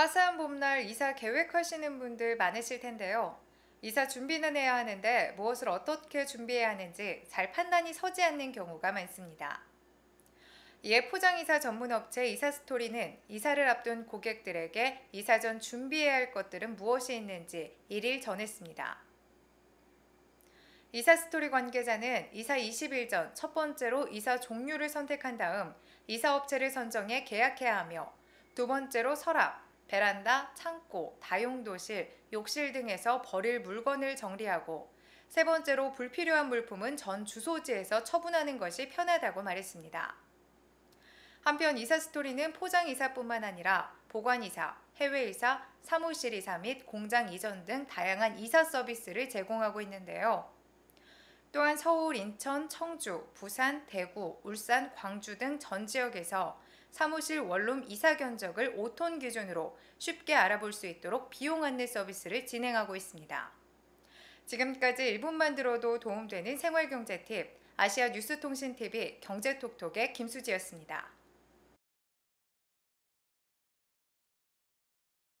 따스한 봄날 이사 계획하시는 분들 많으실 텐데요. 이사 준비는 해야 하는데 무엇을 어떻게 준비해야 하는지 잘 판단이 서지 않는 경우가 많습니다. 이에 포장이사 전문 업체 이사스토리는 이사를 앞둔 고객들에게 이사 전 준비해야 할 것들은 무엇이 있는지 일일 전했습니다. 이사스토리 관계자는 이사 20일 전 첫 번째로 이사 종류를 선택한 다음 이사업체를 선정해 계약해야 하며 두 번째로 서랍, 베란다, 창고, 다용도실, 욕실 등에서 버릴 물건을 정리하고 세 번째로 불필요한 물품은 전 주소지에서 처분하는 것이 편하다고 말했습니다. 한편 이사 스토리는 포장 이사뿐만 아니라 보관 이사, 해외 이사, 사무실 이사 및 공장 이전 등 다양한 이사 서비스를 제공하고 있는데요. 또한 서울, 인천, 청주, 부산, 대구, 울산, 광주 등 전 지역에서 사무실 원룸 이사 견적을 5톤 기준으로 쉽게 알아볼 수 있도록 비용 안내 서비스를 진행하고 있습니다. 지금까지 1분만 들어도 도움되는 생활경제 팁, 아시아 뉴스통신TV 경제톡톡의 김수지였습니다.